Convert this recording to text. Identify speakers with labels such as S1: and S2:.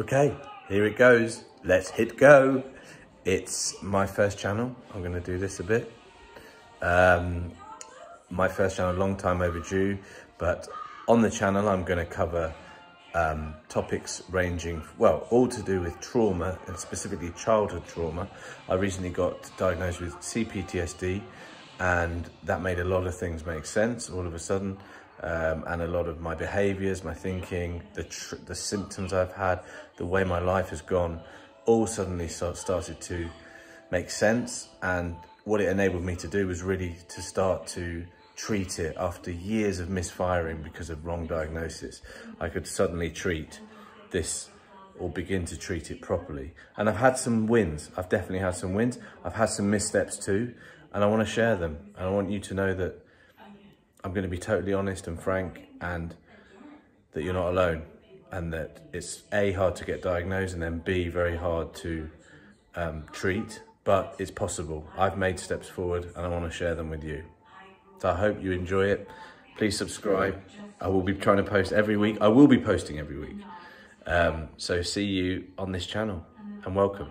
S1: Okay, here it goes. Let's hit go. It's my first channel. I'm going to do this a bit. Um, my first channel, long time overdue, but on the channel I'm going to cover um, topics ranging, well, all to do with trauma and specifically childhood trauma. I recently got diagnosed with CPTSD and that made a lot of things make sense all of a sudden um, and a lot of my behaviors, my thinking, the, the symptoms I've had, the way my life has gone, all suddenly start, started to make sense. And what it enabled me to do was really to start to treat it after years of misfiring because of wrong diagnosis. I could suddenly treat this or begin to treat it properly. And I've had some wins. I've definitely had some wins. I've had some missteps too, and I want to share them. And I want you to know that I'm going to be totally honest and frank and that you're not alone and that it's A, hard to get diagnosed and then B, very hard to um, treat, but it's possible. I've made steps forward and I want to share them with you. So I hope you enjoy it. Please subscribe. I will be trying to post every week. I will be posting every week. Um, so see you on this channel and welcome.